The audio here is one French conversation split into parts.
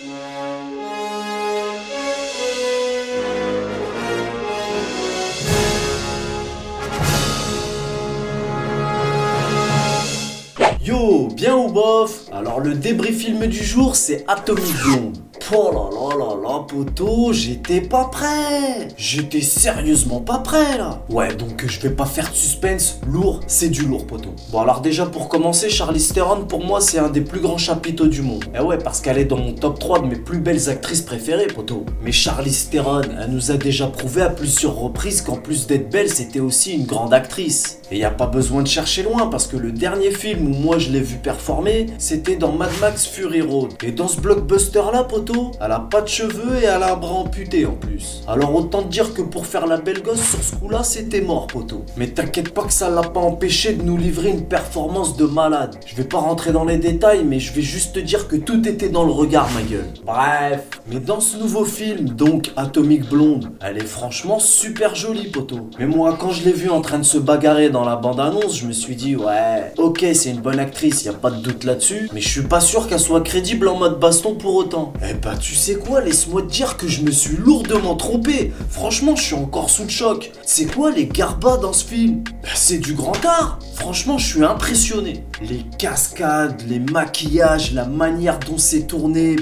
Yo, bien ou bof? Alors le débris film du jour, c'est Atomic. Oh là là là là, poteau, j'étais pas prêt J'étais sérieusement pas prêt, là Ouais, donc je vais pas faire de suspense, lourd, c'est du lourd, poteau. Bon, alors déjà, pour commencer, Charlize Theron, pour moi, c'est un des plus grands chapiteaux du monde. Eh ouais, parce qu'elle est dans mon top 3 de mes plus belles actrices préférées, poteau. Mais Charlize Theron, elle nous a déjà prouvé à plusieurs reprises qu'en plus d'être belle, c'était aussi une grande actrice. Et y a pas besoin de chercher loin, parce que le dernier film où moi je l'ai vu performer, c'était dans Mad Max Fury Road. Et dans ce blockbuster-là, poteau, elle a pas de cheveux et elle a un bras amputé en plus. Alors autant te dire que pour faire la belle gosse sur ce coup-là, c'était mort, poteau. Mais t'inquiète pas que ça l'a pas empêché de nous livrer une performance de malade. Je vais pas rentrer dans les détails, mais je vais juste te dire que tout était dans le regard, ma gueule. Bref. Mais dans ce nouveau film, donc Atomic Blonde, elle est franchement super jolie, poteau. Mais moi, quand je l'ai vue en train de se bagarrer dans la bande-annonce, je me suis dit, ouais, ok, c'est une bonne actrice, y a pas de doute là-dessus, mais je suis pas sûr qu'elle soit crédible en mode baston pour autant. Eh bah tu sais quoi, laisse-moi te dire que je me suis lourdement trompé. Franchement, je suis encore sous le choc. C'est quoi les garbas dans ce film? Bah, C'est du grand art. Franchement, je suis impressionné. Les cascades, les maquillages, la manière dont c'est tourné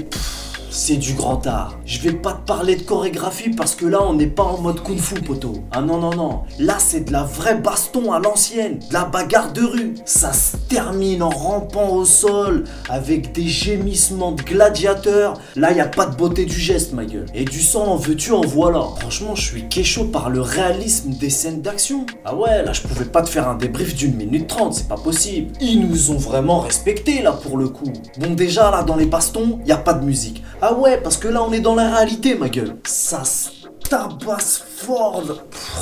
c'est du grand art. Je vais pas te parler de chorégraphie parce que là on n'est pas en mode kung fu poto. Ah non non non, là c'est de la vraie baston à l'ancienne, de la bagarre de rue. Ça se termine en rampant au sol avec des gémissements de gladiateurs. Là y a pas de beauté du geste ma gueule. Et du sang en veux-tu en voilà. Franchement je suis kécho par le réalisme des scènes d'action. Ah ouais là je pouvais pas te faire un débrief d'une minute trente, c'est pas possible. Ils nous ont vraiment respecté là pour le coup. Bon déjà là dans les bastons, y a pas de musique. Ah ouais, parce que là on est dans la réalité, ma gueule. Ça se tabasse fort.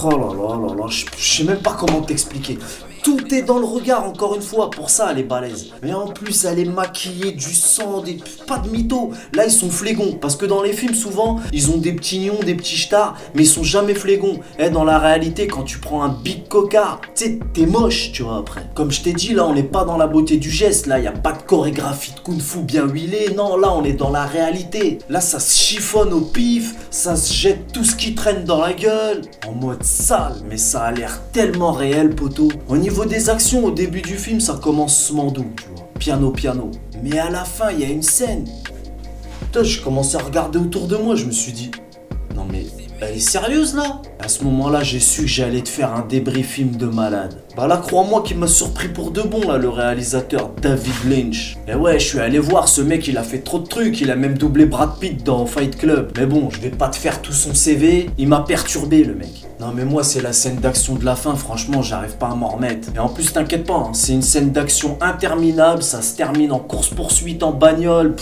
Oh là là là là, je sais même pas comment t'expliquer. Tout est dans le regard, encore une fois. Pour ça, elle est balèze. Mais en plus, elle est maquillée, du sang, des... pas de mythos. Là, ils sont flégons. Parce que dans les films, souvent, ils ont des petits nions, des petits stars, mais ils sont jamais flégons. Et dans la réalité, quand tu prends un big coca, tu t'es moche, tu vois, après. Comme je t'ai dit, là, on n'est pas dans la beauté du geste. Là, il n'y a pas de chorégraphie de kung-fu bien huilée. Non, là, on est dans la réalité. Là, ça se chiffonne au pif. Ça se jette tout ce qui traîne dans la gueule. En mode sale. Mais ça a l'air tellement réel, poteau. Au niveau des actions, au début du film, ça commence mandou, tu vois. Piano, piano. Mais à la fin, il y a une scène. Putain, je commençais à regarder autour de moi, je me suis dit, non mais elle est sérieuse là? À ce moment-là, j'ai su que j'allais te faire un débrief film de malade. Bah là, crois-moi qu'il m'a surpris pour de bon là, le réalisateur David Lynch. Et ouais, je suis allé voir, ce mec, il a fait trop de trucs, il a même doublé Brad Pitt dans Fight Club. Mais bon, je vais pas te faire tout son CV, il m'a perturbé le mec. Non mais moi c'est la scène d'action de la fin, franchement j'arrive pas à m'en remettre. Et en plus t'inquiète pas, hein, c'est une scène d'action interminable, ça se termine en course-poursuite en bagnole.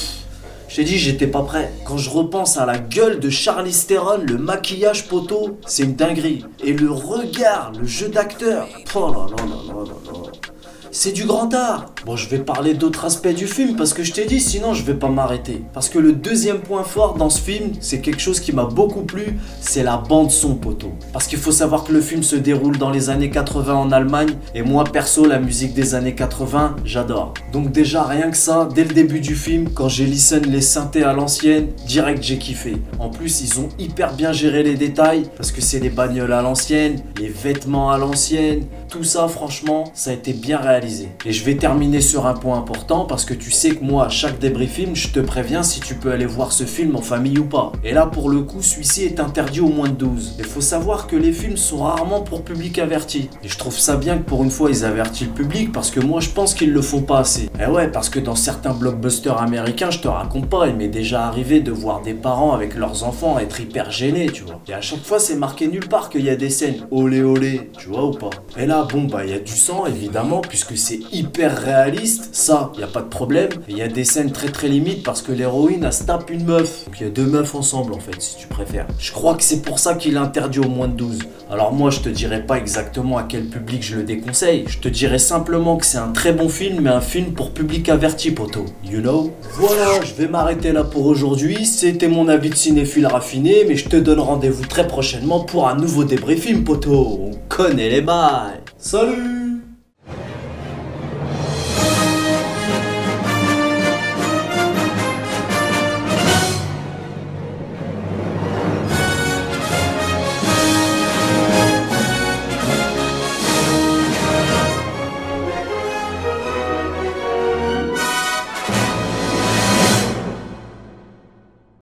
J'ai dit, j'étais pas prêt. Quand je repense à la gueule de Charlie Theron, le maquillage poteau, c'est une dinguerie. Et le regard, le jeu d'acteur. Oh là là là là là là c'est du grand art. Bon, je vais parler d'autres aspects du film parce que je t'ai dit, sinon je vais pas m'arrêter. Parce que le deuxième point fort dans ce film, c'est quelque chose qui m'a beaucoup plu, c'est la bande son poteau. Parce qu'il faut savoir que le film se déroule dans les années 80 en Allemagne et moi perso, la musique des années 80, j'adore. Donc déjà rien que ça, dès le début du film, quand j'ai listen les synthés à l'ancienne, direct j'ai kiffé. En plus, ils ont hyper bien géré les détails parce que c'est des bagnoles à l'ancienne, les vêtements à l'ancienne, tout ça franchement, ça a été bien réalisé et je vais terminer sur un point important parce que tu sais que moi, à chaque débriefing, je te préviens si tu peux aller voir ce film en famille ou pas. Et là, pour le coup, celui-ci est interdit au moins de 12. Il faut savoir que les films sont rarement pour public averti. Et je trouve ça bien que pour une fois, ils avertissent le public parce que moi, je pense qu'ils le font pas assez. Et ouais, parce que dans certains blockbusters américains, je te raconte pas, il m'est déjà arrivé de voir des parents avec leurs enfants être hyper gênés, tu vois. Et à chaque fois, c'est marqué nulle part qu'il y a des scènes olé olé, tu vois ou pas. Et là, bon, bah, il y a du sang, évidemment, puisque c'est hyper réaliste, ça, il a pas de problème. Il y a des scènes très très limites parce que l'héroïne, elle se tape une meuf. Donc il y a deux meufs ensemble en fait, si tu préfères. Je crois que c'est pour ça qu'il est interdit au moins de 12. Alors moi, je te dirais pas exactement à quel public je le déconseille. Je te dirais simplement que c'est un très bon film, mais un film pour public averti, poto. You know? Voilà, je vais m'arrêter là pour aujourd'hui. C'était mon avis de cinéphile raffiné, mais je te donne rendez-vous très prochainement pour un nouveau débriefing, poto. On connaît les bails. Salut